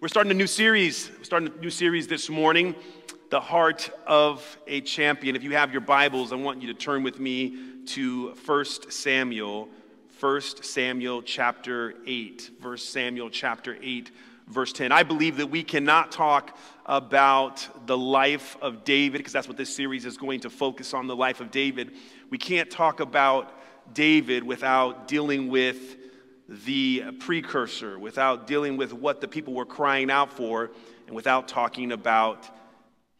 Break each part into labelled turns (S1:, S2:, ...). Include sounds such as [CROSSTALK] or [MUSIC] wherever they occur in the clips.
S1: We're starting a new series. We're starting a new series this morning, The Heart of a Champion. If you have your Bibles, I want you to turn with me to 1 Samuel, 1 Samuel chapter 8. verse Samuel chapter 8, verse 10. I believe that we cannot talk about the life of David, because that's what this series is going to focus on the life of David. We can't talk about David without dealing with the precursor, without dealing with what the people were crying out for, and without talking about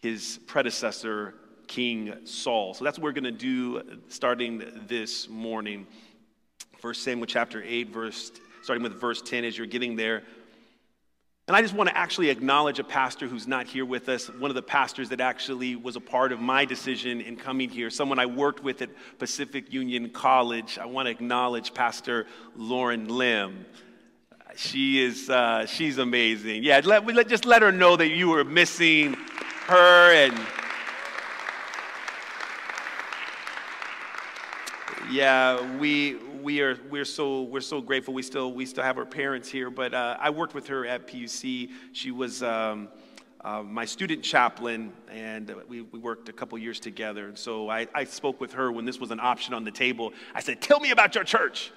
S1: his predecessor, King Saul. So that's what we're going to do starting this morning. 1 Samuel chapter 8, verse, starting with verse 10, as you're getting there. And I just want to actually acknowledge a pastor who's not here with us, one of the pastors that actually was a part of my decision in coming here, someone I worked with at Pacific Union College. I want to acknowledge Pastor Lauren Lim. She is, uh, she's amazing. Yeah, let, let, just let her know that you were missing her and. Yeah, we, we are we're so we're so grateful. We still we still have our parents here, but uh, I worked with her at PUC. She was um, uh, my student chaplain, and we, we worked a couple years together. And so I, I spoke with her when this was an option on the table. I said, "Tell me about your church,"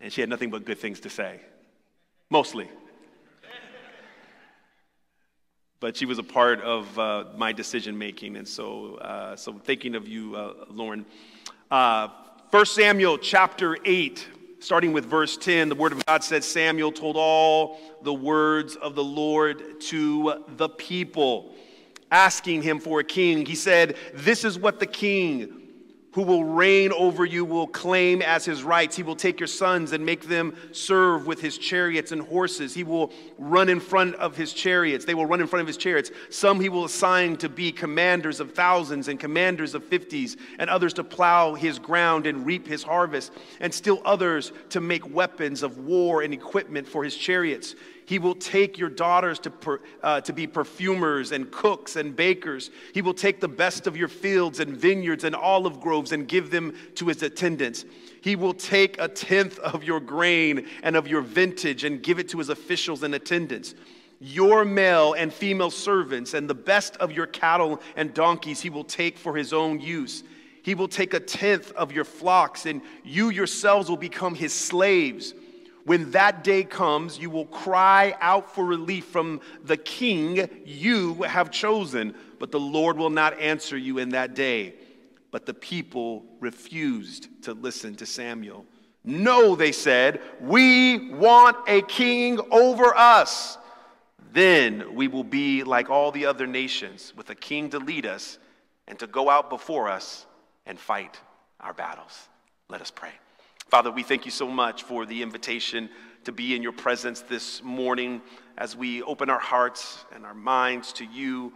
S1: and she had nothing but good things to say, mostly. but she was a part of uh, my decision making, and so uh, so thinking of you, uh, Lauren. Uh, 1 Samuel chapter 8, starting with verse 10, the word of God says Samuel told all the words of the Lord to the people, asking him for a king. He said, This is what the king who will reign over you will claim as his rights. He will take your sons and make them serve with his chariots and horses. He will run in front of his chariots. They will run in front of his chariots. Some he will assign to be commanders of thousands and commanders of fifties, and others to plow his ground and reap his harvest, and still others to make weapons of war and equipment for his chariots. He will take your daughters to, per, uh, to be perfumers and cooks and bakers. He will take the best of your fields and vineyards and olive groves and give them to his attendants. He will take a tenth of your grain and of your vintage and give it to his officials and attendants. Your male and female servants and the best of your cattle and donkeys he will take for his own use. He will take a tenth of your flocks, and you yourselves will become his slaves. When that day comes, you will cry out for relief from the king you have chosen, but the Lord will not answer you in that day. But the people refused to listen to Samuel. No, they said, we want a king over us. Then we will be like all the other nations, with a king to lead us and to go out before us and fight our battles. Let us pray. Father, we thank you so much for the invitation to be in your presence this morning as we open our hearts and our minds to you.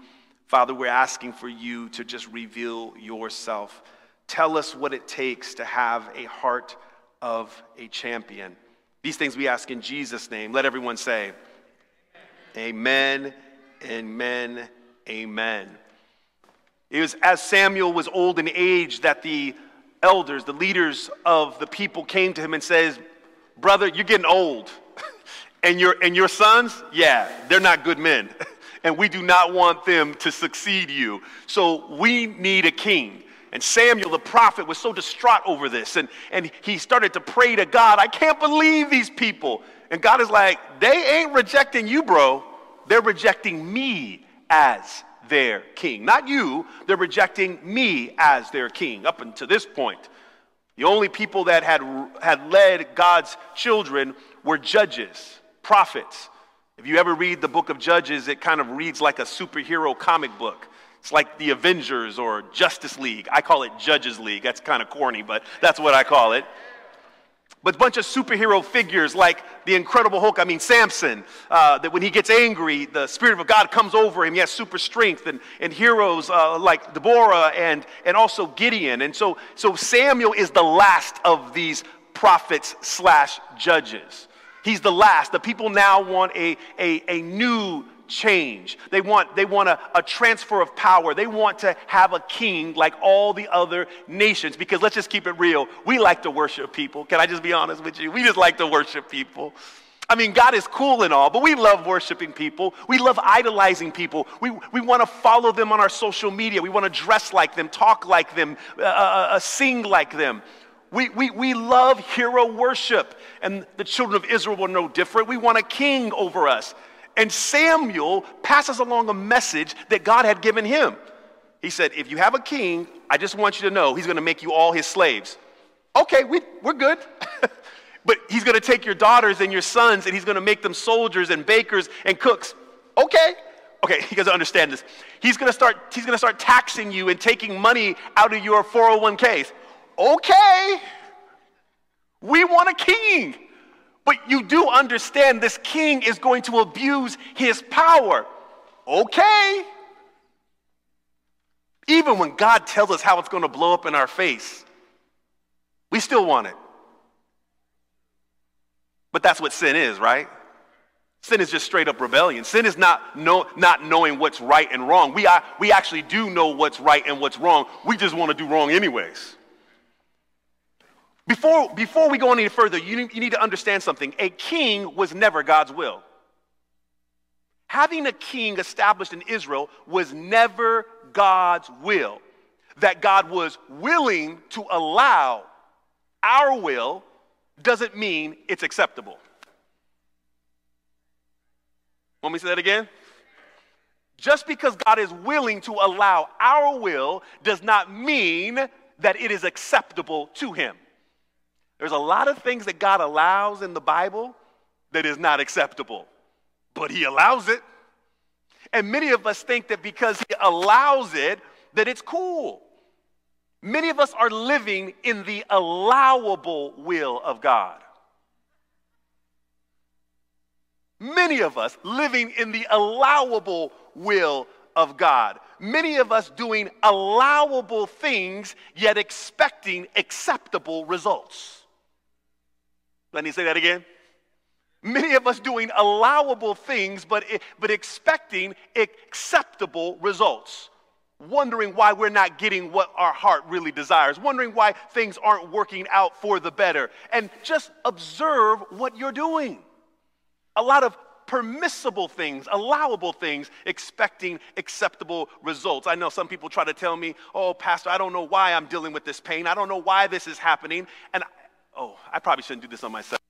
S1: Father, we're asking for you to just reveal yourself. Tell us what it takes to have a heart of a champion. These things we ask in Jesus' name. Let everyone say, Amen, amen, amen. It was as Samuel was old in age that the elders, the leaders of the people came to him and says, brother, you're getting old. [LAUGHS] and, your, and your sons, yeah, they're not good men. [LAUGHS] and we do not want them to succeed you. So we need a king. And Samuel the prophet was so distraught over this. And, and he started to pray to God, I can't believe these people. And God is like, they ain't rejecting you, bro. They're rejecting me as their king. Not you, they're rejecting me as their king up until this point. The only people that had, had led God's children were judges, prophets. If you ever read the book of Judges, it kind of reads like a superhero comic book. It's like the Avengers or Justice League. I call it Judges League. That's kind of corny, but that's what I call it but a bunch of superhero figures like the Incredible Hulk, I mean Samson, uh, that when he gets angry, the Spirit of God comes over him. He has super strength, and, and heroes uh, like Deborah and, and also Gideon. And so, so Samuel is the last of these prophets slash judges. He's the last. The people now want a, a, a new change. They want, they want a, a transfer of power. They want to have a king like all the other nations. Because let's just keep it real. We like to worship people. Can I just be honest with you? We just like to worship people. I mean, God is cool and all, but we love worshiping people. We love idolizing people. We, we want to follow them on our social media. We want to dress like them, talk like them, uh, uh, uh, sing like them. We, we, we love hero worship, and the children of Israel were no different. We want a king over us. And Samuel passes along a message that God had given him. He said, If you have a king, I just want you to know he's going to make you all his slaves. Okay, we, we're good. [LAUGHS] but he's going to take your daughters and your sons and he's going to make them soldiers and bakers and cooks. Okay. Okay, [LAUGHS] you guys understand this. He's going to start he's going to start taxing you and taking money out of your 401k's. Okay. We want a king. But you do understand this king is going to abuse his power. Okay. Even when God tells us how it's going to blow up in our face, we still want it. But that's what sin is, right? Sin is just straight up rebellion. Sin is not, know, not knowing what's right and wrong. We, we actually do know what's right and what's wrong. We just want to do wrong anyways. Before, before we go any further, you need, you need to understand something. A king was never God's will. Having a king established in Israel was never God's will. That God was willing to allow our will doesn't mean it's acceptable. Want me to say that again? Just because God is willing to allow our will does not mean that it is acceptable to Him. There's a lot of things that God allows in the Bible that is not acceptable, but He allows it. And many of us think that because He allows it, that it's cool. Many of us are living in the allowable will of God. Many of us living in the allowable will of God. Many of us doing allowable things, yet expecting acceptable results. Let me say that again. Many of us doing allowable things, but, eh, but expecting acceptable results wondering why we're not getting what our heart really desires, wondering why things aren't working out for the better. And just observe what you're doing. A lot of permissible things, allowable things, expecting acceptable results. I know some people try to tell me, oh, Pastor, I don't know why I'm dealing with this pain. I don't know why this is happening. And, oh, I probably shouldn't do this on myself.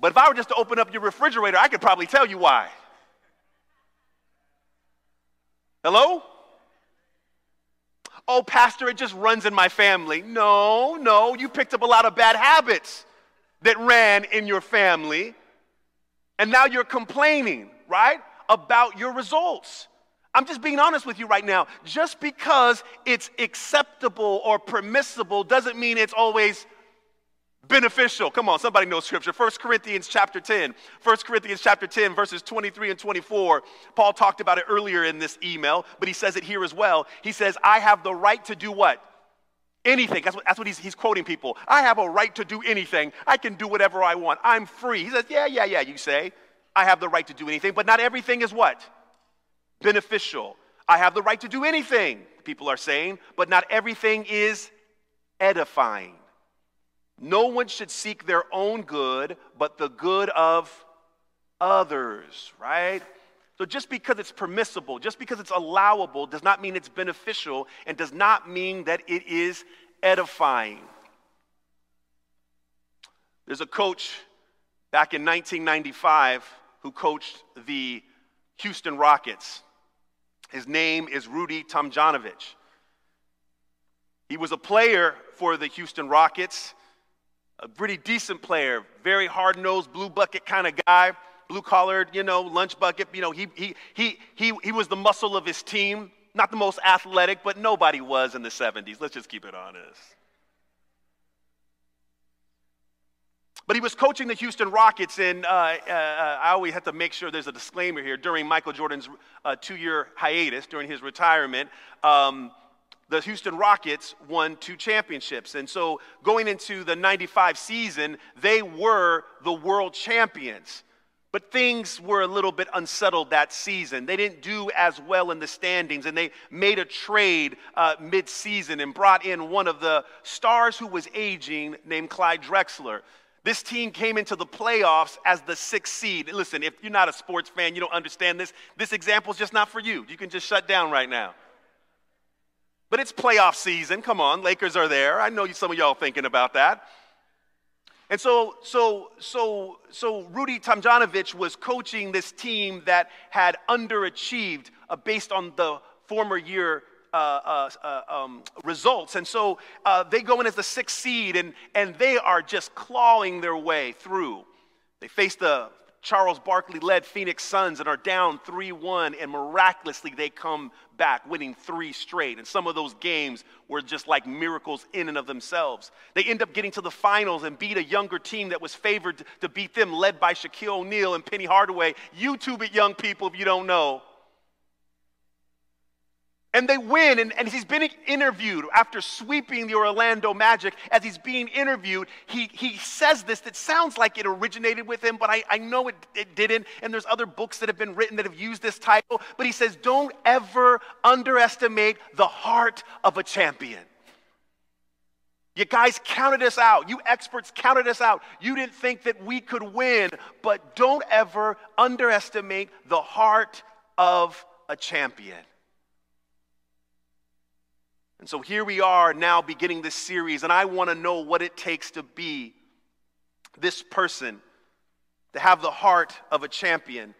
S1: But if I were just to open up your refrigerator, I could probably tell you why. Hello? Oh, Pastor, it just runs in my family. No, no, you picked up a lot of bad habits that ran in your family, and now you're complaining, right, about your results. I'm just being honest with you right now. Just because it's acceptable or permissible doesn't mean it's always beneficial. Come on, somebody knows scripture. 1 Corinthians chapter 10. 1 Corinthians chapter 10, verses 23 and 24. Paul talked about it earlier in this email, but he says it here as well. He says, I have the right to do what? Anything. That's what, that's what he's, he's quoting people. I have a right to do anything. I can do whatever I want. I'm free. He says, Yeah, yeah, yeah, you say. I have the right to do anything, but not everything is what? Beneficial. I have the right to do anything, people are saying, but not everything is edifying. No one should seek their own good, but the good of others, right? So just because it's permissible, just because it's allowable, does not mean it's beneficial and does not mean that it is edifying. There's a coach back in 1995 who coached the Houston Rockets. His name is Rudy Tomjanovich. He was a player for the Houston Rockets a pretty decent player, very hard nosed, blue bucket kind of guy, blue collared, you know, lunch bucket. You know, he, he, he, he, he was the muscle of his team. Not the most athletic, but nobody was in the 70s. Let's just keep it honest. But he was coaching the Houston Rockets, and uh, uh, I always have to make sure there's a disclaimer here. During Michael Jordan's uh, two year hiatus, during his retirement, um, the Houston Rockets won two championships. And so going into the 95 season, they were the world champions. But things were a little bit unsettled that season. They didn't do as well in the standings, and they made a trade uh, mid season and brought in one of the stars who was aging named Clyde Drexler. This team came into the playoffs as the sixth seed. Listen, if you're not a sports fan, you don't understand this. This example is just not for you. You can just shut down right now. But it's playoff season. Come on, Lakers are there. I know some of y'all thinking about that. And so, so, so, so Rudy Tomjanovich was coaching this team that had underachieved uh, based on the former year uh, uh, uh, um, results. And so uh, they go in as the sixth seed, and, and they are just clawing their way through. They face the Charles Barkley led Phoenix Suns and are down 3 1, and miraculously they come back, winning three straight. And some of those games were just like miracles in and of themselves. They end up getting to the finals and beat a younger team that was favored to beat them, led by Shaquille O'Neal and Penny Hardaway. YouTube it, young people, if you don't know. And they win, and, and he's been interviewed after sweeping the Orlando Magic. As he's being interviewed, he, he says this that sounds like it originated with him, but I, I know it, it didn't. And there's other books that have been written that have used this title. But he says, Don't ever underestimate the heart of a champion. You guys counted us out. You experts counted us out. You didn't think that we could win, but don't ever underestimate the heart of a champion. And so here we are now beginning this series, and I want to know what it takes to be this person, to have the heart of a champion.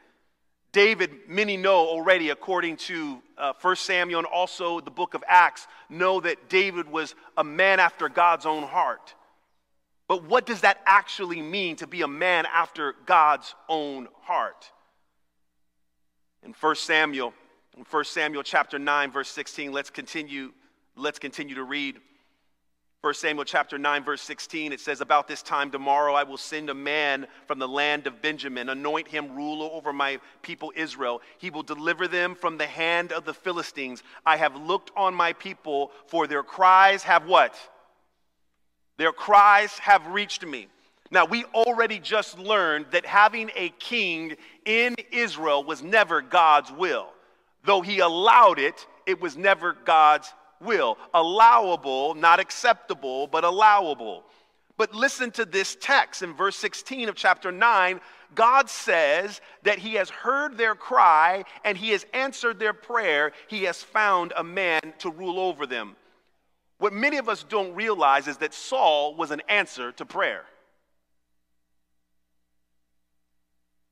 S1: David, many know already, according to uh, 1 Samuel and also the book of Acts, know that David was a man after God's own heart. But what does that actually mean to be a man after God's own heart? In 1 Samuel, in 1 Samuel chapter 9, verse 16, let's continue Let's continue to read. 1 Samuel chapter 9, verse 16, it says, About this time tomorrow I will send a man from the land of Benjamin, anoint him ruler over my people Israel. He will deliver them from the hand of the Philistines. I have looked on my people, for their cries have what? Their cries have reached me. Now, we already just learned that having a king in Israel was never God's will. Though he allowed it, it was never God's will. Allowable, not acceptable, but allowable. But listen to this text in verse 16 of chapter 9. God says that He has heard their cry and He has answered their prayer. He has found a man to rule over them. What many of us don't realize is that Saul was an answer to prayer.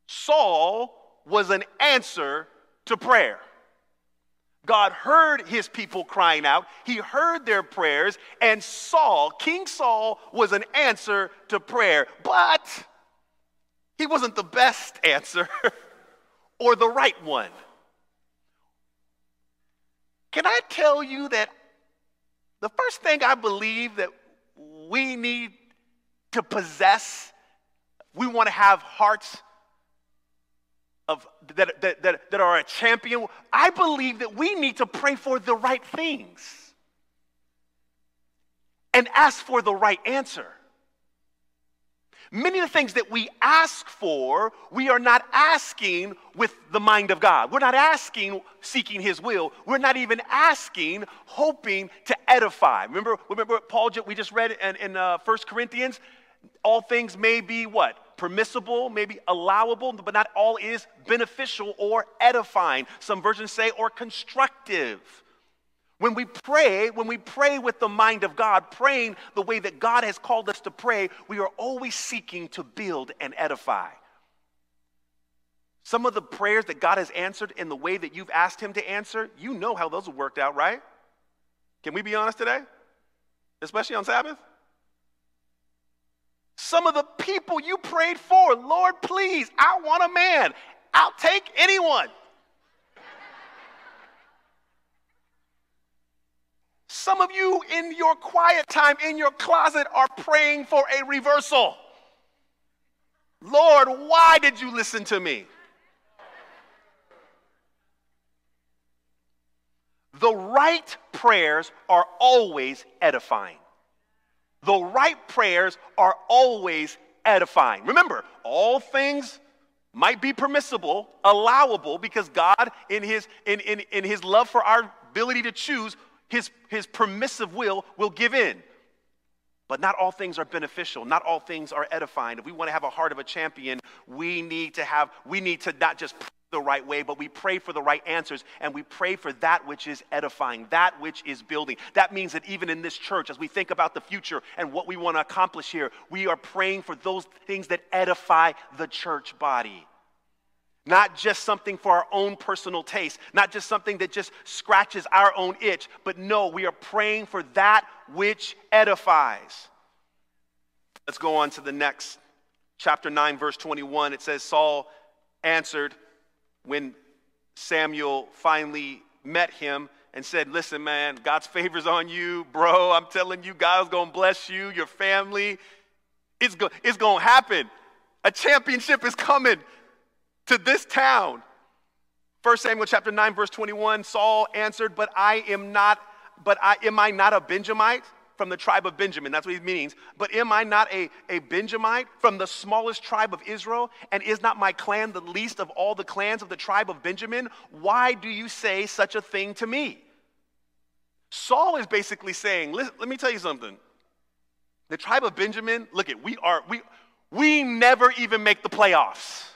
S1: Saul was an answer to prayer. God heard his people crying out. He heard their prayers, and Saul, King Saul, was an answer to prayer. But he wasn't the best answer [LAUGHS] or the right one. Can I tell you that the first thing I believe that we need to possess, we want to have hearts of, that, that, that, that are a champion, I believe that we need to pray for the right things and ask for the right answer. Many of the things that we ask for, we are not asking with the mind of God. We're not asking seeking His will. We're not even asking hoping to edify. Remember, remember Paul, we just read in, in uh, 1 Corinthians? All things may be what? Permissible, maybe allowable, but not all is beneficial or edifying. Some versions say, or constructive. When we pray, when we pray with the mind of God, praying the way that God has called us to pray, we are always seeking to build and edify. Some of the prayers that God has answered in the way that you've asked Him to answer, you know how those have worked out, right? Can we be honest today? Especially on Sabbath? Some of the people you prayed for, Lord, please, I want a man. I'll take anyone. Some of you in your quiet time in your closet are praying for a reversal. Lord, why did you listen to me? The right prayers are always edifying. The right prayers are always edifying. Remember, all things might be permissible, allowable, because God, in his, in, in, in his love for our ability to choose, his, his permissive will will give in. But not all things are beneficial. Not all things are edifying. If we want to have a heart of a champion, we need to have, we need to not just the right way, but we pray for the right answers and we pray for that which is edifying, that which is building. That means that even in this church, as we think about the future and what we want to accomplish here, we are praying for those things that edify the church body. Not just something for our own personal taste, not just something that just scratches our own itch, but no, we are praying for that which edifies. Let's go on to the next chapter 9, verse 21. It says, Saul answered when Samuel finally met him and said, Listen, man, God's favor's on you, bro. I'm telling you, God's gonna bless you, your family. It's, go- it's gonna happen. A championship is coming to this town. 1 Samuel chapter 9, verse 21, Saul answered, But I am not, but I am I not a Benjamite? From the tribe of Benjamin, that's what he means. But am I not a, a Benjamite from the smallest tribe of Israel? And is not my clan the least of all the clans of the tribe of Benjamin? Why do you say such a thing to me? Saul is basically saying, let me tell you something. The tribe of Benjamin, look at, we are, we, we never even make the playoffs.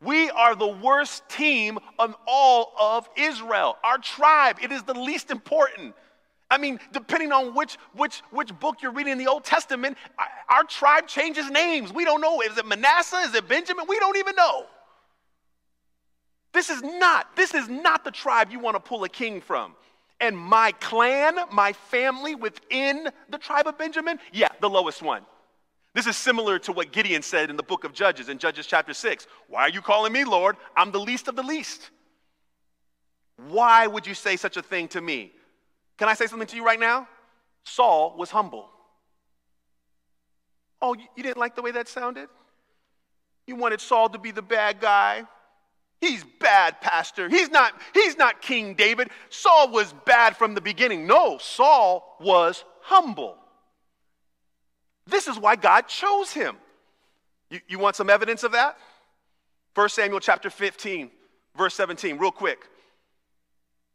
S1: We are the worst team on all of Israel. Our tribe, it is the least important. I mean, depending on which, which, which book you're reading in the Old Testament, our tribe changes names. We don't know. Is it Manasseh? Is it Benjamin? We don't even know. This is not, this is not the tribe you want to pull a king from. And my clan, my family within the tribe of Benjamin, yeah, the lowest one. This is similar to what Gideon said in the book of Judges, in Judges chapter 6. Why are you calling me Lord? I'm the least of the least. Why would you say such a thing to me? Can I say something to you right now? Saul was humble. Oh, you didn't like the way that sounded? You wanted Saul to be the bad guy? He's bad, pastor. He's not, he's not King David. Saul was bad from the beginning. No, Saul was humble. This is why God chose him. You, you want some evidence of that? 1 Samuel chapter 15, verse 17, real quick.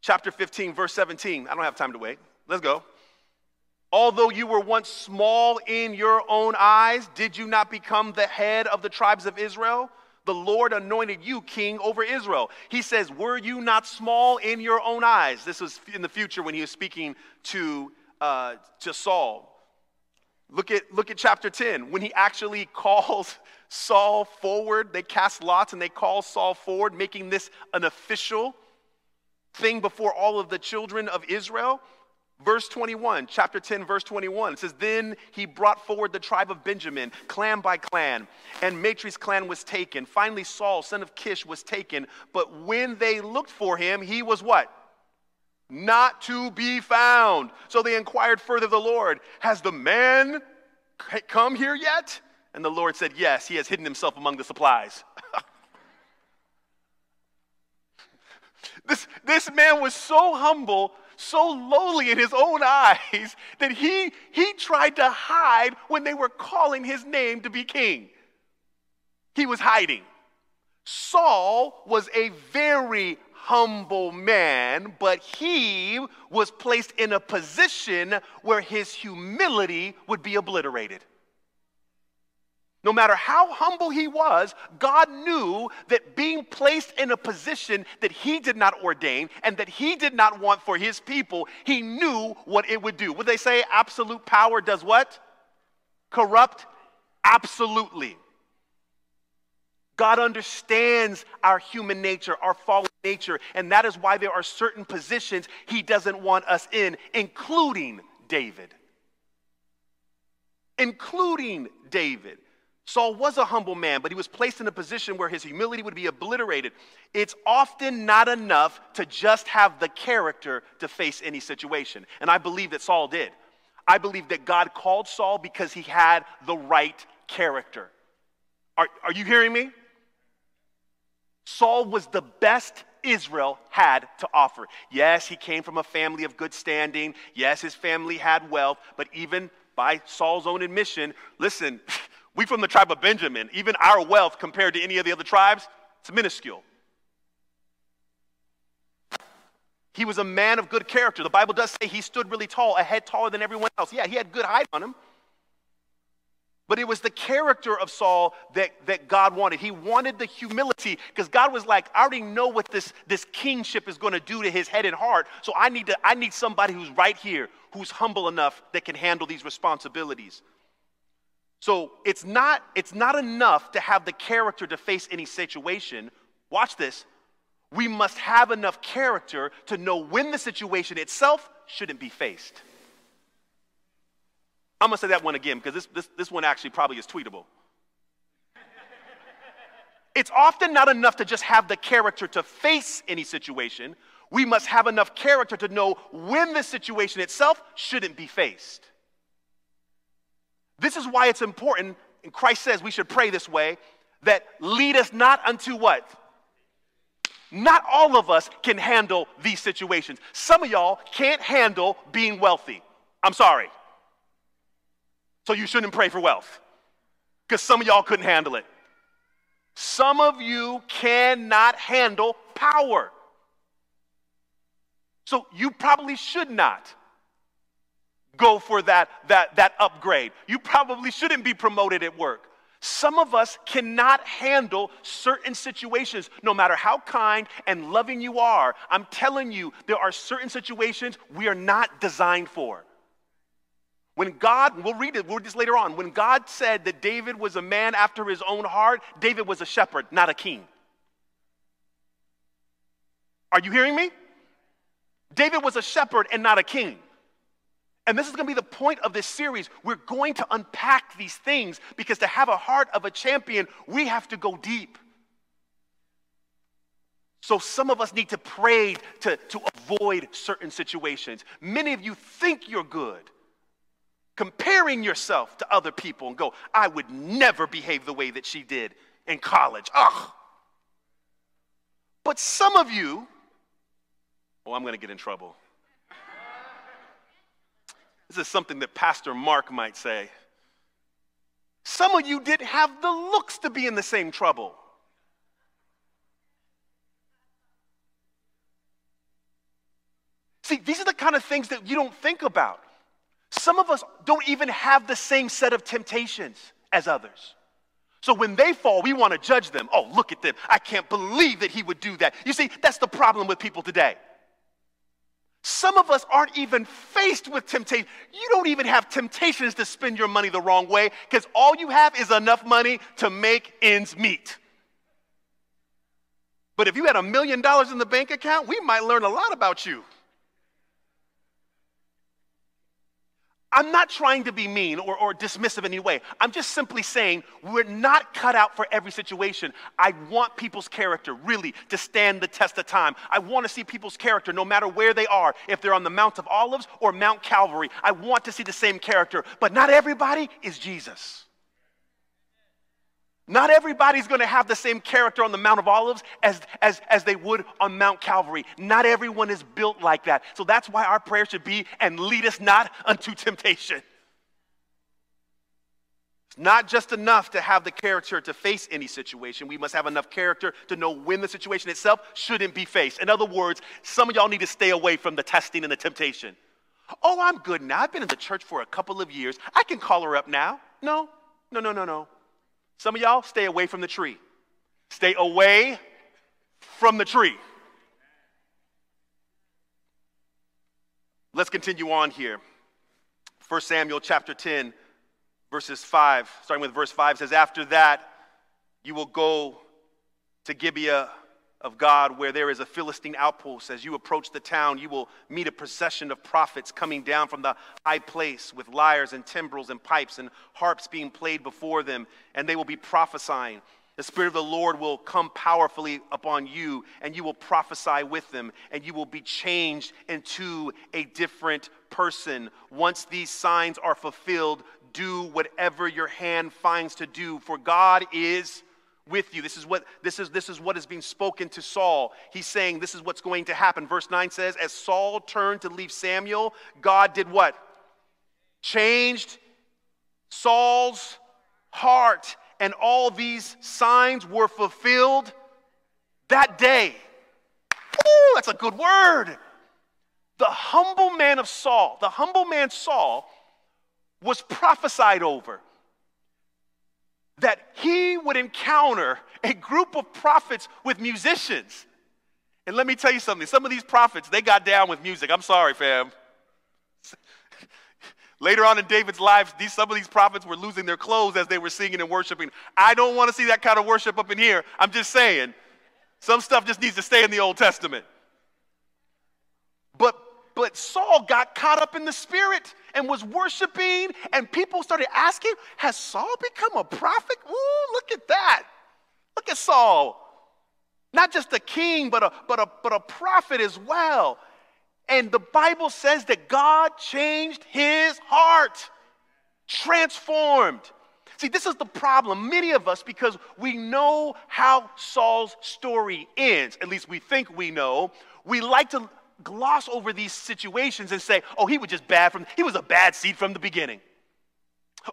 S1: Chapter 15, verse 17. I don't have time to wait. Let's go. Although you were once small in your own eyes, did you not become the head of the tribes of Israel? The Lord anointed you king over Israel. He says, Were you not small in your own eyes? This was in the future when he was speaking to, uh, to Saul. Look at, look at chapter 10. When he actually [LAUGHS] calls Saul forward, they cast lots and they call Saul forward, making this an official thing before all of the children of Israel. Verse 21, chapter 10, verse 21, it says, Then he brought forward the tribe of Benjamin, clan by clan, and Matri's clan was taken. Finally, Saul, son of Kish, was taken. But when they looked for him, he was what? not to be found. So they inquired further of the Lord, Has the man come here yet? And the Lord said, Yes, he has hidden himself among the supplies. This, this man was so humble, so lowly in his own [LAUGHS] eyes, that he, he tried to hide when they were calling his name to be king. He was hiding. Saul was a very humble man, but he was placed in a position where his humility would be obliterated. No matter how humble he was, God knew that being placed in a position that he did not ordain and that he did not want for his people, he knew what it would do. Would they say absolute power does what? Corrupt? Absolutely. God understands our human nature, our fallen nature, and that is why there are certain positions He doesn't want us in, including David. Including David. Saul was a humble man, but he was placed in a position where his humility would be obliterated. It's often not enough to just have the character to face any situation. And I believe that Saul did. I believe that God called Saul because he had the right character. Are, are you hearing me? Saul was the best Israel had to offer. Yes, he came from a family of good standing. Yes, his family had wealth, but even by Saul's own admission, listen, [LAUGHS] we from the tribe of Benjamin, even our wealth compared to any of the other tribes, it's minuscule. He was a man of good character. The Bible does say he stood really tall, a head taller than everyone else. Yeah, he had good height on him. But it was the character of Saul that, that God wanted. He wanted the humility because God was like, I already know what this, this kingship is going to do to his head and heart. So I need, to, I need somebody who's right here, who's humble enough that can handle these responsibilities. So it's not, it's not enough to have the character to face any situation. Watch this. We must have enough character to know when the situation itself shouldn't be faced. I'm gonna say that one again because this, this, this one actually probably is tweetable. it's often not enough to just have the character to face any situation. We must have enough character to know when the situation itself shouldn't be faced. This is why it's important, and Christ says we should pray this way that lead us not unto what? Not all of us can handle these situations. Some of y'all can't handle being wealthy. I'm sorry. So you shouldn't pray for wealth because some of y'all couldn't handle it. Some of you cannot handle power. So you probably should not go for that, that, that upgrade. You probably shouldn't be promoted at work. Some of us cannot handle certain situations, no matter how kind and loving you are. I'm telling you, there are certain situations we are not designed for. When God, we'll read it, we'll read this later on. When God said that David was a man after his own heart, David was a shepherd, not a king. Are you hearing me? David was a shepherd and not a king. And this is going to be the point of this series. We're going to unpack these things because to have a heart of a champion, we have to go deep. So some of us need to pray to, to avoid certain situations. Many of you think you're good comparing yourself to other people and go, I would never behave the way that she did in college. Ugh. But some of you, oh, I'm going to get in trouble. This is something that Pastor Mark might say. Some of you didn't have the looks to be in the same trouble. See, these are the kind of things that you don't think about. Some of us don't even have the same set of temptations as others. So when they fall, we want to judge them. Oh, look at them. I can't believe that he would do that. You see, that's the problem with people today. Some of us aren't even faced with temptation. You don't even have temptations to spend your money the wrong way because all you have is enough money to make ends meet. But if you had a million dollars in the bank account, we might learn a lot about you. I'm not trying to be mean or, or dismissive in any way. I'm just simply saying we're not cut out for every situation. I want people's character really to stand the test of time. I want to see people's character no matter where they are, if they're on the Mount of Olives or Mount Calvary. I want to see the same character, but not everybody is Jesus. Not everybody's going to have the same character on the Mount of Olives as, as, as they would on Mount Calvary. Not everyone is built like that. So that's why our prayer should be, and lead us not unto temptation. It's not just enough to have the character to face any situation. We must have enough character to know when the situation itself shouldn't be faced. In other words, some of y'all need to stay away from the testing and the temptation. Oh, I'm good now. I've been in the church for a couple of years. I can call her up now. No, no, no, no, no. Some of y'all stay away from the tree. Stay away from the tree. Let's continue on here. 1 Samuel chapter 10, verses 5, starting with verse 5 says, After that, you will go to Gibeah of God where there is a Philistine outpost. As you approach the town, you will meet a procession of prophets coming down from the high place with lyres and timbrels and pipes and harps being played before them, and they will be prophesying. The Spirit of the Lord will come powerfully upon you, and you will prophesy with them, and you will be changed into a different person. Once these signs are fulfilled, do whatever your hand finds to do, for God is with you. This is what this is this is what is being spoken to Saul. He's saying this is what's going to happen. Verse 9 says, as Saul turned to leave Samuel, God did what? Changed Saul's heart, and all these signs were fulfilled that day. Oh, that's a good word. The humble man of Saul, the humble man Saul, was prophesied over that he would encounter a group of prophets with musicians. And let me tell you something some of these prophets, they got down with music. I'm sorry, fam. [LAUGHS] Later on in David's life, these, some of these prophets were losing their clothes as they were singing and worshiping. I don't want to see that kind of worship up in here. I'm just saying, some stuff just needs to stay in the Old Testament. But, but Saul got caught up in the spirit and was worshiping, and people started asking, Has Saul become a prophet? Ooh, look at that. Look at Saul. Not just a king, but a, but a, but a prophet as well. And the Bible says that God changed his heart, transformed. See, this is the problem. Many of us, because we know how Saul's story ends, at least we think we know, we like to gloss over these situations and say, oh, he was just bad from, he was a bad seed from the beginning.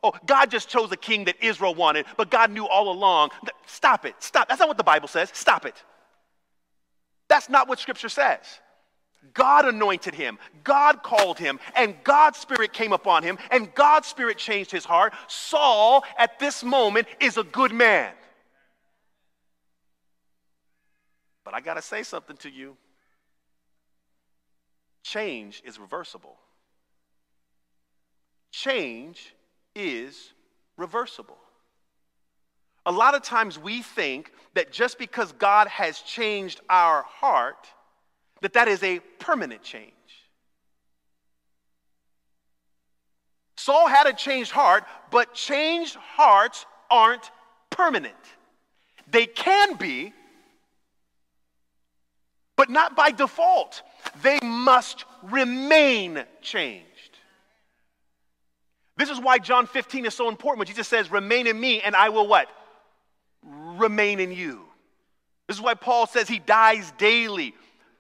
S1: Oh, God just chose a king that Israel wanted, but God knew all along. Stop it. Stop. That's not what the Bible says. Stop it. That's not what Scripture says. God anointed him, God called him, and God's Spirit came upon him, and God's Spirit changed his heart. Saul, at this moment, is a good man. But I got to say something to you change is reversible. Change is reversible. A lot of times we think that just because God has changed our heart, that that is a permanent change. Saul had a changed heart, but changed hearts aren't permanent. They can be, but not by default. They must remain changed. This is why John 15 is so important when Jesus says, Remain in me, and I will what? Remain in you. This is why Paul says he dies daily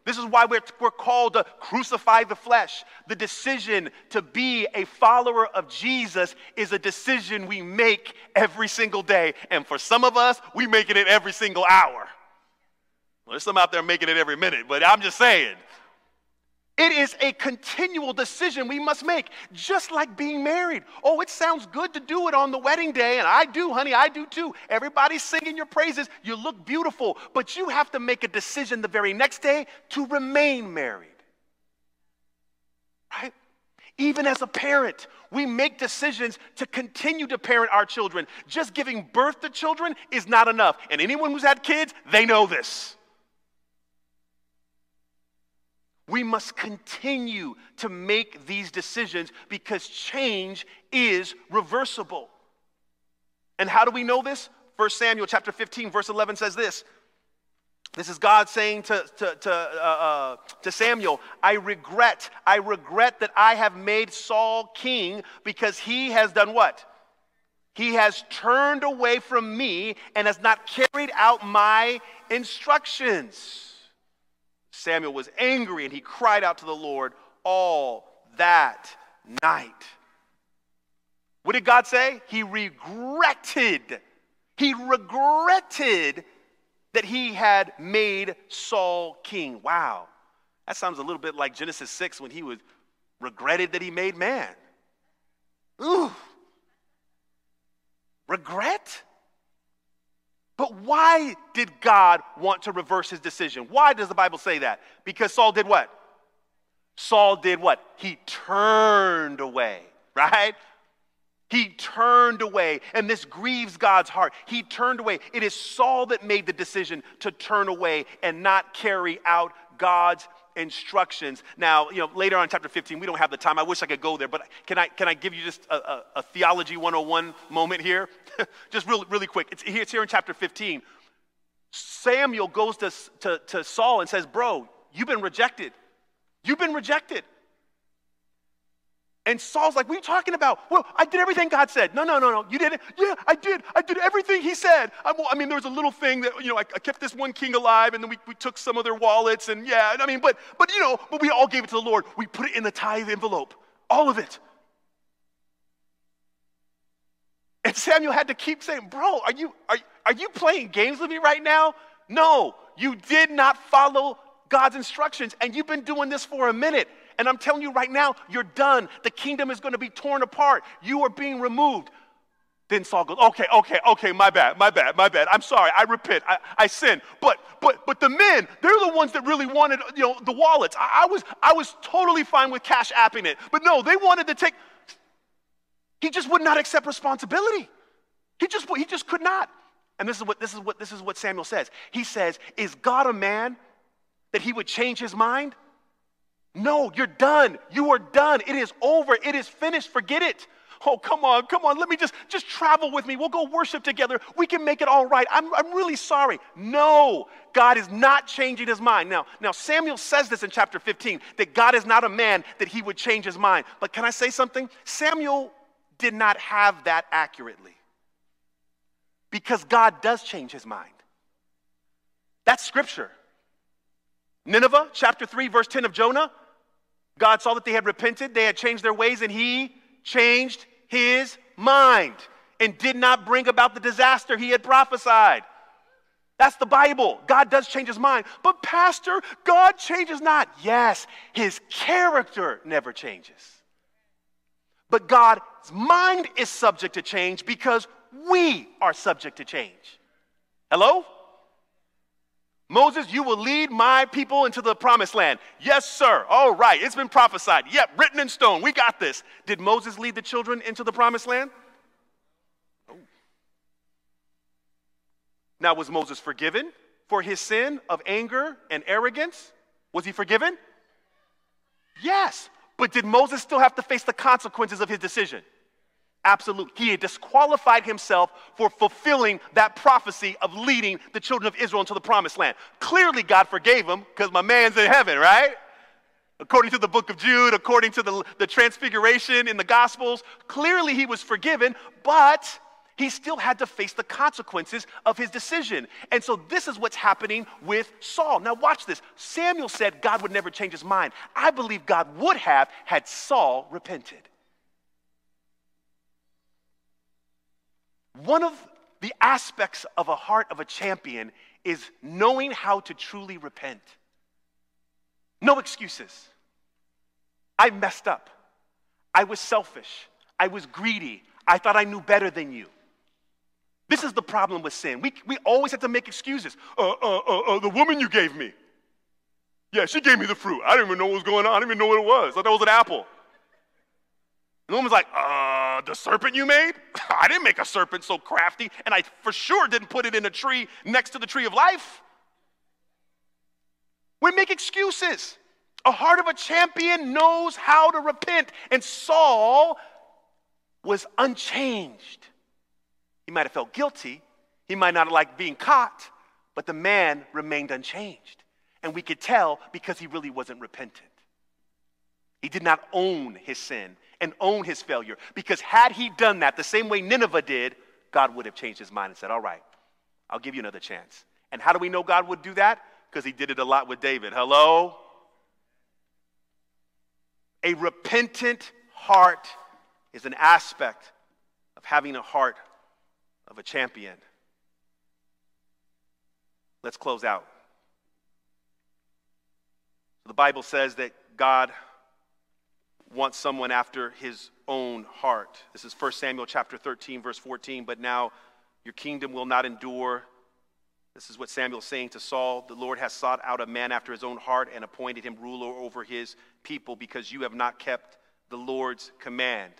S1: this is why we're, we're called to crucify the flesh. The decision to be a follower of Jesus is a decision we make every single day. And for some of us, we make it every single hour. Well, there's some out there making it every minute, but I'm just saying. It is a continual decision we must make, just like being married. Oh, it sounds good to do it on the wedding day, and I do, honey, I do too. Everybody's singing your praises. You look beautiful, but you have to make a decision the very next day to remain married. Right? Even as a parent, we make decisions to continue to parent our children. Just giving birth to children is not enough. And anyone who's had kids, they know this. We must continue to make these decisions because change is reversible. And how do we know this? 1 Samuel chapter 15, verse 11 says this. This is God saying to, to, to, uh, uh, to Samuel, I regret, I regret that I have made Saul king because he has done what? He has turned away from me and has not carried out my instructions. Samuel was angry and he cried out to the Lord all that night. What did God say? He regretted. He regretted that he had made Saul king. Wow. That sounds a little bit like Genesis 6 when he was regretted that he made man. Ooh. Regret? But why did God want to reverse his decision? Why does the Bible say that? Because Saul did what? Saul did what? He turned away, [LAUGHS] right? He turned away, and this grieves God's heart. He turned away. It is Saul that made the decision to turn away and not carry out God's instructions. Now, you know, later on chapter 15, we don't have the time. I wish I could go there, but can I, can I give you just a, a, a theology 101 moment here? [LAUGHS] just really, really quick. It's, it's here in chapter 15. Samuel goes to, to, to Saul and says, Bro, you've been rejected. You've been rejected. And Saul's like, What are you talking about? Well, I did everything God said. No, no, no, no. You didn't? Yeah, I did. I did everything He said. I, I mean, there was a little thing that, you know, I, I, kept this one king alive, and then we, we took some of their wallets, and yeah, I mean, but, but, you know, but we all gave it to the Lord. We put it in the tithe envelope, all of it. And Samuel had to keep saying, Bro, are you, are, are you playing games with me right now? No, you did not follow God's instructions, and you've been doing this for a minute. And I'm telling you right now, you're done. The kingdom is going to be torn apart. You are being removed. Then Saul goes, okay, okay, okay, my bad, my bad, my bad. I'm sorry, I repent, I, I sin. But but but the men, they're the ones that really wanted, you know, the wallets. I, I was I was totally fine with cash apping it. But no, they wanted to take. He just would not accept responsibility. He just he just could not. And this is what this is what this is what Samuel says. He says, Is God a man that he would change his mind? No, you're done. You are done. It is over. It is finished. Forget it. Oh, come on, come on. Let me just, just travel with me. We'll go worship together. We can make it all right. I'm, I'm really sorry. No, God is not changing his mind. Now, now, Samuel says this in chapter 15 that God is not a man that he would change his mind. But can I say something? Samuel did not have that accurately because God does change his mind. That's scripture. Nineveh, chapter 3, verse 10 of Jonah. God saw that they had repented, they had changed their ways, and he changed his mind and did not bring about the disaster he had prophesied. That's the Bible. God does change his mind. But, Pastor, God changes not. Yes, his character never changes. But God's mind is subject to change because we are subject to change. Hello? Moses, you will lead my people into the promised land. Yes, sir. All right. It's been prophesied. Yep, written in stone. We got this. Did Moses lead the children into the promised land? Oh. Now, was Moses forgiven for his sin of anger and arrogance? Was he forgiven? Yes. But did Moses still have to face the consequences of his decision? Absolute. He had disqualified himself for fulfilling that prophecy of leading the children of Israel into the promised land. Clearly, God forgave him because my man's in heaven, right? According to the book of Jude, according to the, the transfiguration in the Gospels, clearly he was forgiven, but he still had to face the consequences of his decision. And so this is what's happening with Saul. Now, watch this. Samuel said God would never change his mind. I believe God would have had Saul repented. One of the aspects of a heart of a champion is knowing how to truly repent. No excuses. I messed up. I was selfish. I was greedy. I thought I knew better than you. This is the problem with sin. We, we always have to make excuses. Uh, uh, uh, uh, the woman you gave me. Yeah, she gave me the fruit. I didn't even know what was going on. I didn't even know what it was. I thought that was an apple. The woman's like, uh, the serpent you made? [LAUGHS] I didn't make a serpent so crafty, and I for sure didn't put it in a tree next to the tree of life. We make excuses. A heart of a champion knows how to repent, and Saul was unchanged. He might have felt guilty, he might not have liked being caught, but the man remained unchanged. And we could tell because he really wasn't repentant. He did not own his sin and own his failure. Because had he done that the same way Nineveh did, God would have changed his mind and said, All right, I'll give you another chance. And how do we know God would do that? Because he did it a lot with David. Hello? A repentant heart is an aspect of having a heart of a champion. Let's close out. The Bible says that God wants someone after his own heart. This is 1 Samuel chapter 13 verse 14, but now your kingdom will not endure. This is what Samuel is saying to Saul. The Lord has sought out a man after his own heart and appointed him ruler over his people because you have not kept the Lord's command.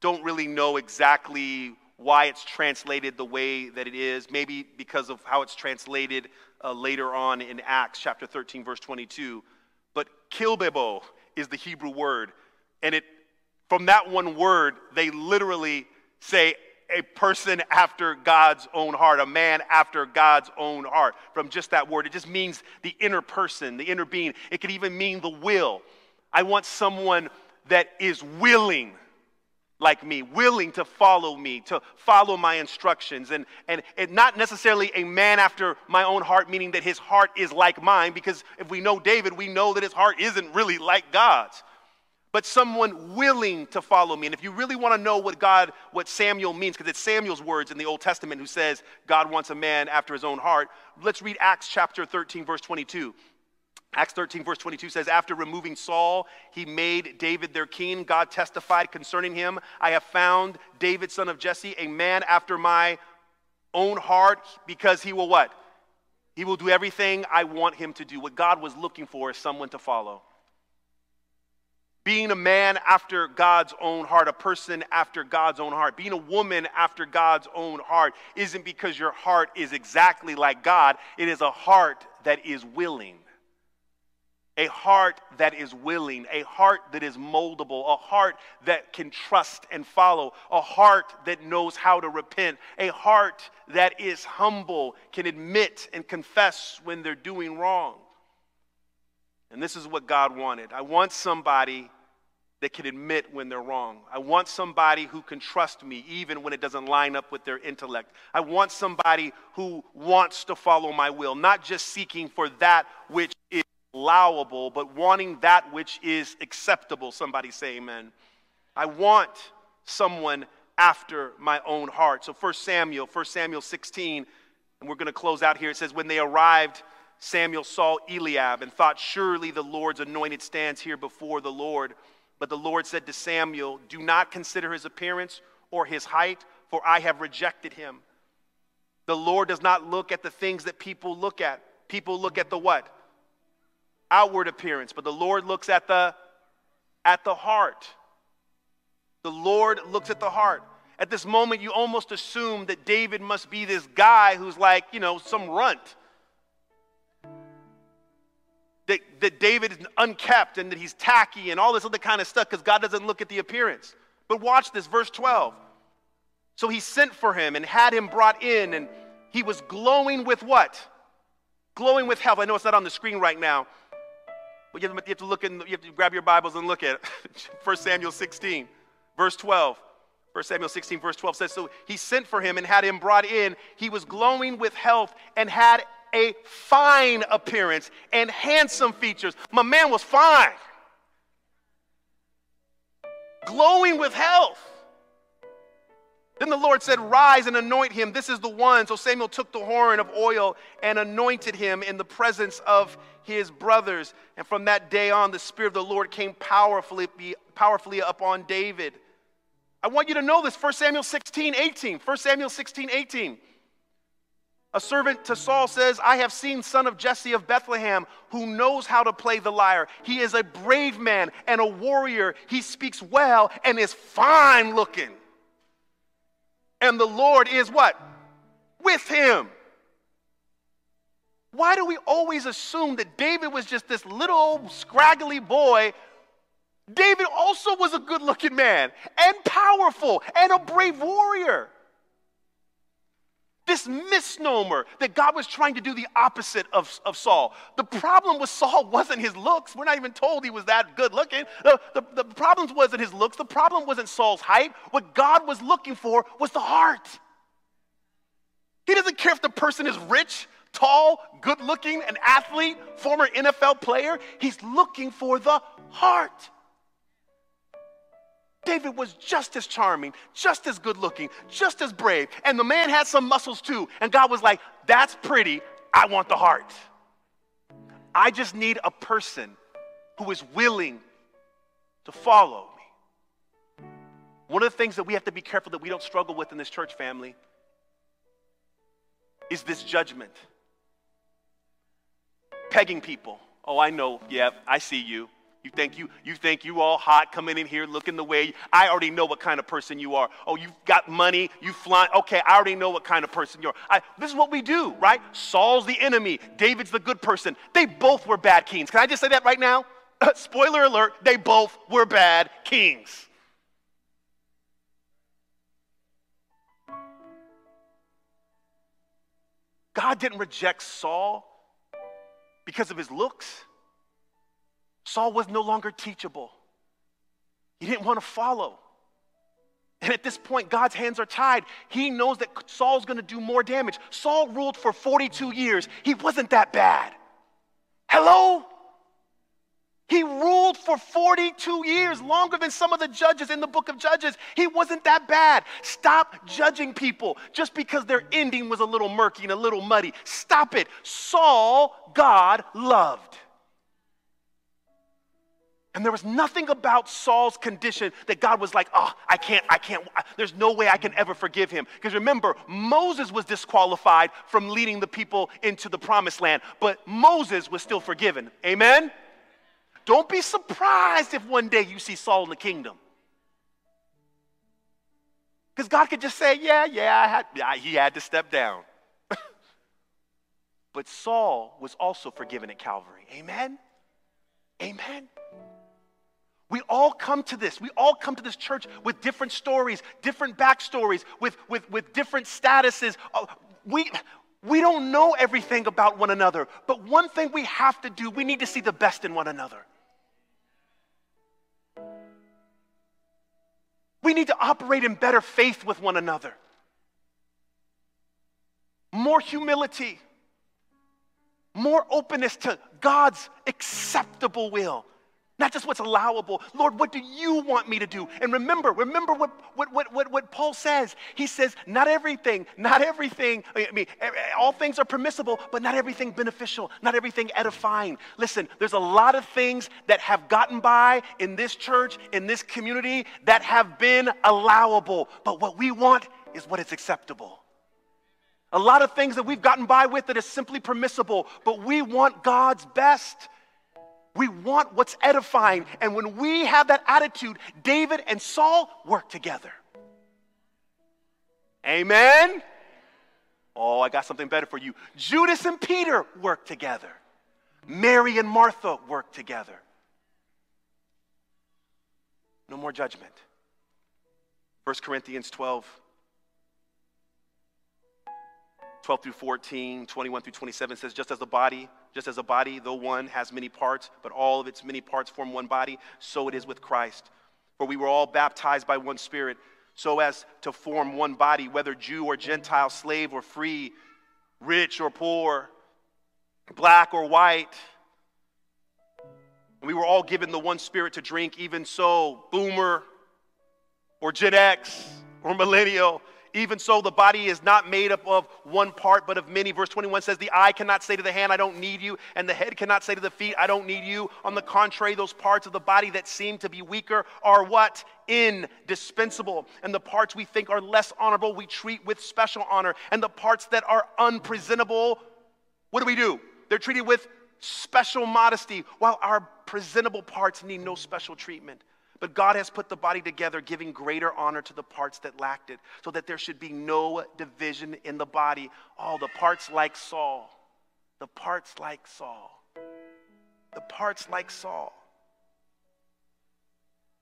S1: Don't really know exactly why it's translated the way that it is. Maybe because of how it's translated uh, later on in Acts chapter 13, verse 22. But kilbebo is the Hebrew word. And it, from that one word, they literally say a person after God's own heart, a man after God's own heart. From just that word, it just means the inner person, the inner being. It could even mean the will. I want someone that is willing like me, willing to follow me, to follow my instructions, and, and, and not necessarily a man after my own heart, meaning that his heart is like mine, because if we know David, we know that his heart isn't really like God's. But someone willing to follow me. And if you really want to know what God, what Samuel means, because it's Samuel's words in the Old Testament who says God wants a man after his own heart, let's read Acts chapter 13, verse 22. Acts 13, verse 22 says, After removing Saul, he made David their king. God testified concerning him, I have found David, son of Jesse, a man after my own heart, because he will what? He will do everything I want him to do. What God was looking for is someone to follow. Being a man after God's own heart, a person after God's own heart, being a woman after God's own heart isn't because your heart is exactly like God, it is a heart that is willing a heart that is willing, a heart that is moldable, a heart that can trust and follow, a heart that knows how to repent, a heart that is humble, can admit and confess when they're doing wrong. And this is what God wanted. I want somebody that can admit when they're wrong. I want somebody who can trust me even when it doesn't line up with their intellect. I want somebody who wants to follow my will, not just seeking for that which is allowable, but wanting that which is acceptable. Somebody say amen. I want someone after my own heart. So 1 Samuel, 1 Samuel 16, and we're going to close out here. It says, When they arrived, Samuel saw Eliab and thought, Surely the Lord's anointed stands here before the Lord. But the Lord said to Samuel, Do not consider his appearance or his height, for I have rejected him. The Lord does not look at the things that people look at. People look at the what? Outward appearance, but the Lord looks at the at the heart. The Lord looks at the heart. At this moment, you almost assume that David must be this guy who's like, you know, some runt. That, that David is unkept and that he's tacky and all this other kind of stuff because God doesn't look at the appearance. But watch this, verse 12. So he sent for him and had him brought in, and he was glowing with what? Glowing with health. I know it's not on the screen right now, but you have, to look in, you have to grab your Bibles and look at [LAUGHS] it. 1 Samuel 16, verse 12. 1 Samuel 16, verse 12 says, So he sent for him and had him brought in. He was glowing with health and had a fine appearance and handsome features. My man was fine. Glowing with health. Then the Lord said, Rise and anoint him. This is the one. So Samuel took the horn of oil and anointed him in the presence of his brothers. And from that day on, the Spirit of the Lord came powerfully, powerfully upon David. I want you to know this 1 Samuel 16, 18. 1 Samuel 16, 18. A servant to Saul says, I have seen son of Jesse of Bethlehem who knows how to play the lyre. He is a brave man and a warrior. He speaks well and is fine looking and the Lord is what? With him. Why do we always assume that David was just this little old scraggly boy? David also was a good looking man and powerful and a brave warrior. This misnomer that God was trying to do the opposite of, of Saul. The problem with Saul [LAUGHS] wasn't his looks. We're not even told he was that good looking. The, the, the problem wasn't his looks. The problem wasn't Saul's height. What God was looking for was the heart. He doesn't care if the person is rich, tall, good looking, an athlete, former NFL player. He's looking for the heart. David was just as charming, just as good looking, just as brave. And the man had some muscles too. And God was like, That's pretty. I want the heart. I just need a person who is willing to follow me. One of the things that we have to be careful that we don't struggle with in this church family is this judgment. Pegging people. Oh, I know. Yeah, I see you. You think you, you think you all hot coming in here looking the way I already know what kind of person you are. Oh, you've got money, you fly. Okay, I already know what kind of person you are. I, this is what we do, right? Saul's the enemy, David's the good person. They both were bad kings. Can I just say that right now? [LAUGHS] Spoiler alert, they both were bad kings. God didn't reject Saul because of his looks. Saul was no longer teachable. He didn't want to follow. And at this point, God's hands are tied. He knows that Saul's going to do more damage. Saul ruled for 42 years. He wasn't that bad. Hello? He ruled for 42 years, longer than some of the judges in the book of Judges. He wasn't that bad. Stop judging people just because their ending was a little murky and a little muddy. Stop it. Saul, God loved. And there was nothing about Saul's condition that God was like, oh, I can't, I can't, there's no way I can ever forgive him. Because remember, Moses was disqualified from leading the people into the promised land, but Moses was still forgiven. Amen? Don't be surprised if one day you see Saul in the kingdom. Because God could just say, yeah, yeah, I had, yeah, he had to step down. [LAUGHS] but Saul was also forgiven at Calvary. Amen? Amen. We all come to this. We all come to this church with different stories, different backstories, with, with, with different statuses. Uh, we, we don't know everything about one another, but one thing we have to do, we need to see the best in one another. We need to operate in better faith with one another, more humility, more openness to God's acceptable will. Not just what's allowable. Lord, what do you want me to do? And remember, remember what, what, what, what, what Paul says. He says, not everything, not everything, I mean, all things are permissible, but not everything beneficial, not everything edifying. Listen, there's a lot of things that have gotten by in this church, in this community, that have been allowable. But what we want is what is acceptable. A lot of things that we've gotten by with that is simply permissible, but we want God's best. We want what's edifying. And when we have that attitude, David and Saul work together. Amen? Oh, I got something better for you. Judas and Peter work together. Mary and Martha work together. No more judgment. 1 Corinthians 12 12 through 14, 21 through 27 says, just as the body, just as a body, though one has many parts, but all of its many parts form one body, so it is with Christ. For we were all baptized by one Spirit, so as to form one body, whether Jew or Gentile, slave or free, rich or poor, black or white. And we were all given the one Spirit to drink, even so, boomer or Gen X or millennial even so, the body is not made up of one part, but of many. Verse 21 says, The eye cannot say to the hand, I don't need you, and the head cannot say to the feet, I don't need you. On the contrary, those parts of the body that seem to be weaker are what? Indispensable. And the parts we think are less honorable, we treat with special honor. And the parts that are unpresentable, what do we do? They're treated with special modesty, while our presentable parts need no special treatment. But God has put the body together, giving greater honor to the parts that lacked it, so that there should be no division in the body. All the parts like Saul, the parts like Saul, the parts like Saul,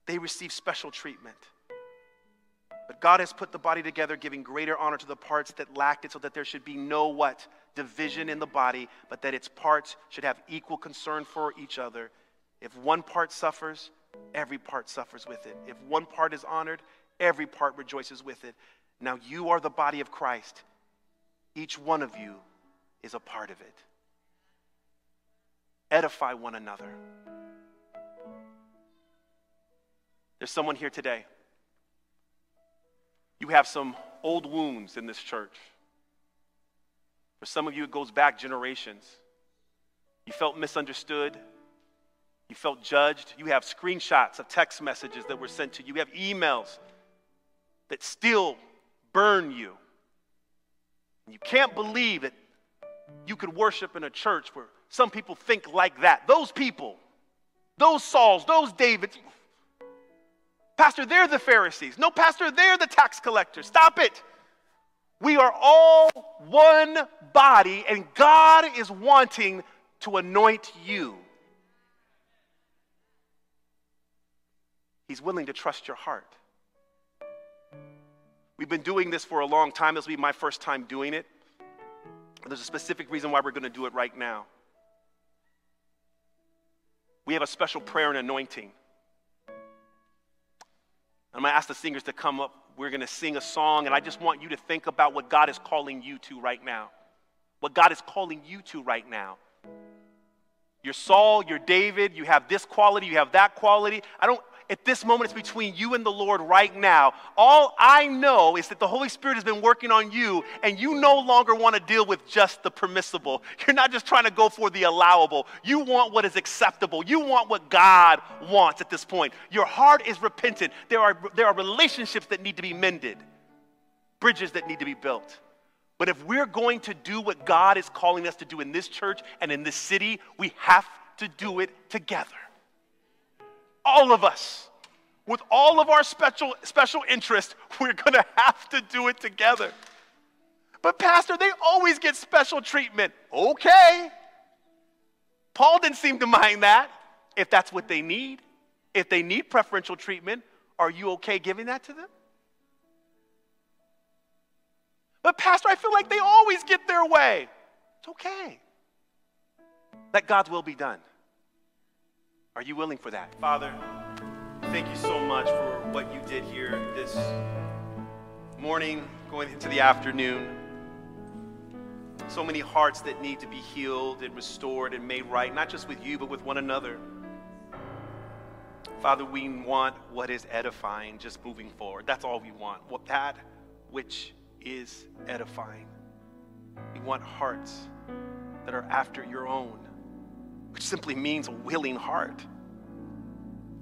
S1: they receive special treatment. But God has put the body together, giving greater honor to the parts that lacked it, so that there should be no what? Division in the body, but that its parts should have equal concern for each other. If one part suffers, every part suffers with it. If one part is honored, every part rejoices with it. Now you are the body of Christ. Each one of you is a part of it. Edify one another. There's someone here today. You have some old wounds in this church. For some of you, it goes back generations. You felt misunderstood. You felt judged. You have screenshots of text messages that were sent to you. You have emails that still burn you. And you can't believe that you could worship in a church where some people think like that. Those people, those Sauls, those Davids. Pastor, they're the Pharisees. No, Pastor, they're the tax collectors. Stop it. We are all one body, and God is wanting to anoint you. He's willing to trust your heart. We've been doing this for a long time. This will be my first time doing it. There's a specific reason why we're going to do it right now. We have a special prayer and anointing. I'm going to ask the singers to come up. We're going to sing a song, and I just want you to think about what God is calling you to right now. What God is calling you to right now. You're Saul, you're David, you have this quality, you have that quality. I don't, at this moment, it's between you and the Lord right now. All I know is that the Holy Spirit has been working on you, and you no longer want to deal with just the permissible. [LAUGHS] You're not just trying to go for the allowable. You want what is acceptable. You want what God wants at this point. Your heart is repentant. There are, there are relationships that need to be mended, bridges that need to be built. But if we're going to do what God is calling us to do in this church and in this city, we have to do it together. All of us, with all of our special, special interests, [LAUGHS] we're going to have to do it together. But, Pastor, they always get special treatment. Okay. Paul didn't seem to mind that if that's what they need. If they need preferential treatment, are you okay giving that to them? But, Pastor, I feel like they always get their way. It's okay. Let God's will be done. Are you willing for that? Father, thank you so much for what you did here this morning, going into the afternoon. So many hearts that need to be healed and restored and made right, not just with you, but with one another. Father, we want what is edifying just moving forward. That's all we want. What that which is edifying. We want hearts that are after your own, which simply means a willing heart.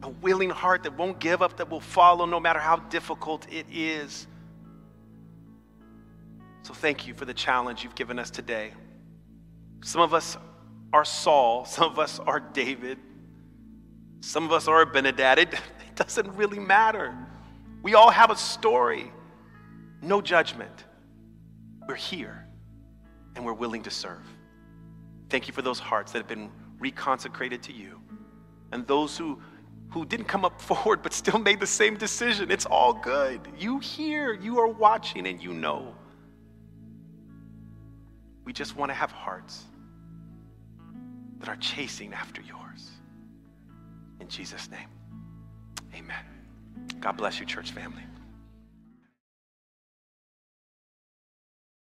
S1: A willing heart that won't give up, that will follow no matter how difficult it is. So thank you for the challenge you've given us today. Some of us are Saul, [LAUGHS] some of us are David, some of us are Ben-Hadad. It, [LAUGHS] it doesn't really matter. We all have a story no judgment. We're here and we're willing to serve. Thank you for those hearts that have been reconsecrated to you and those who, who didn't come up [LAUGHS] forward but still made the same decision. It's all good. You hear, you are watching, and you know. We just want to have hearts that are chasing after yours. In Jesus' name, amen. God bless you, church family.